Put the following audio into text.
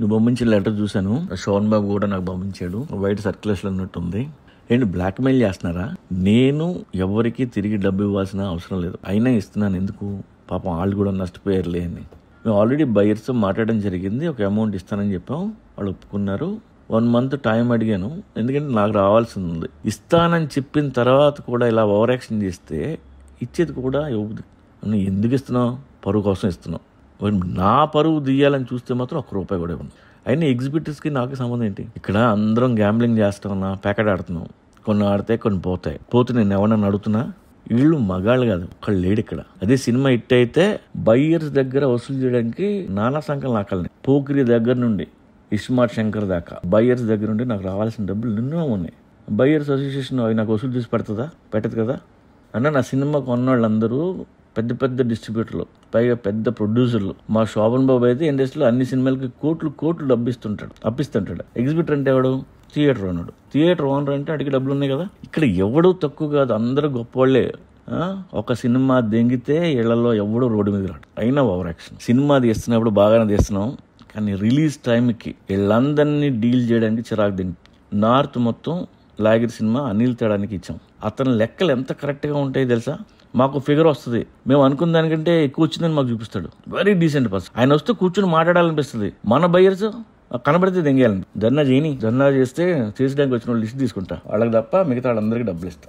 నువ్వు పంపించిన లెటర్ చూశాను. శోభన్ బాబు కూడా నాకు పంపించాడు వైట్ సర్క్యులేషన్ ఉన్నట్టుంది ఏంటి బ్లాక్మెయిల్ చేస్తున్నారా? నేను ఎవరికి తిరిగి డబ్బు ఇవ్వాల్సిన అవసరం లేదు. అయినా ఇస్తున్నాను. ఎందుకు? పాపం వాళ్ళు కూడా నష్టపోయారులే అని. మేము ఆల్రెడీ బయర్స్తో మాట్లాడడం జరిగింది. ఒక అమౌంట్ ఇస్తానని చెప్పాం. వాళ్ళు ఒప్పుకున్నారు. వన్ మంత్ టైం అడిగాను. ఎందుకంటే నాకు రావాల్సింది ఉంది. ఇస్తానని చెప్పిన తర్వాత కూడా ఇలా ఓవర్ యాక్షన్ చేస్తే ఇచ్చేది కూడా ఇవ్వదు. నువ్వు ఎందుకు ఇస్తున్నావు? పరువు కోసం ఇస్తున్నావు. నా పరువు తీయాలని చూస్తే మాత్రం ఒక్క రూపాయి కూడా ఉంది అయినా ఎగ్జిబిటర్స్కి నాకు సంబంధం ఏంటి? ఇక్కడ అందరం గ్యాంబ్లింగ్ చేస్తామన్నా ప్యాకెట్ ఆడుతున్నాం. కొన్ని ఆడితే కొన్ని పోతాయి. పోతే నేను ఎవరన్నా అడుగుతున్నా? వీళ్ళు మగాళ్ళు కాదు ఒకళ్ళు లేడు ఇక్కడ. అదే సినిమా హిట్ అయితే బయ్యర్స్ దగ్గర వసూలు చేయడానికి నానా సంఖ్యలు నాకల్ని పోకిరి దగ్గర నుండి ఇస్మార్ట్ శంకర్ దాకా బయ్యర్స్ దగ్గర నుండి నాకు రావాల్సిన డబ్బులు ఎన్నో ఉన్నాయి. బయ్యర్స్ అసోసియేషన్ అవి నాకు వసూలు చేసి పెడుతుందా? పెట్టదు కదా? అన్న నా సినిమా కొన్నవాళ్ళందరూ పెద్ద పెద్ద డిస్ట్రిబ్యూటర్లు పైగా పెద్ద ప్రొడ్యూసర్లు. మా శోభన్ బాబు అయితే ఇండస్ట్రీలో అన్ని సినిమాలకి కోట్లు కోట్లు డబ్బిస్తుంటాడు. అప్పిస్తుంటాడు. ఎగ్జిబిటర్ అంటే ఎవడు? Theatre owner. థియేటర్ ఓనర్ అంటే అడిగి డబ్బులు ఉన్నాయి కదా? ఇక్కడ ఎవడు తక్కువ కాదు. అందరూ గొప్పవాళ్ళే ఒక సినిమా దెంగితే ఇళ్ళలో ఎవడో రోడ్డు మీద రాడు. అయినా ఓవర్ యాక్షన్. సినిమా తీస్తున్నప్పుడు బాగానే తీస్తున్నాం. కానీ రిలీజ్ టైంకి వీళ్ళందరినీ డీల్ చేయడానికి చిరాకు దింగి నార్త్ మొత్తం లాగిరి సినిమా అనిల్ తేడానికి ఇచ్చాం అతని లెక్కలు ఎంత కరెక్ట్గా ఉంటాయి తెలుసా? మాకు ఫిగర్ వస్తుంది. మేము అనుకున్న దానికంటే ఎక్కువ వచ్చిందని మాకు చూపిస్తాడు. వెరీ డీసెంట్ పర్సన్ ఆయన వస్తే కూర్చొని మాట్లాడాలనిపిస్తుంది. మన బయ్యర్స్ కనబడితే దెంగేయాలని ధర్నా చేయని ధర్నా చేస్తే చేసడానికి వచ్చిన వాళ్ళు లిస్ట్ తీసుకుంటా. వాళ్ళకి తప్ప మిగతా వాళ్ళందరికీ డబ్బులు ఇస్తా.